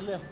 ขึ้นเร็ว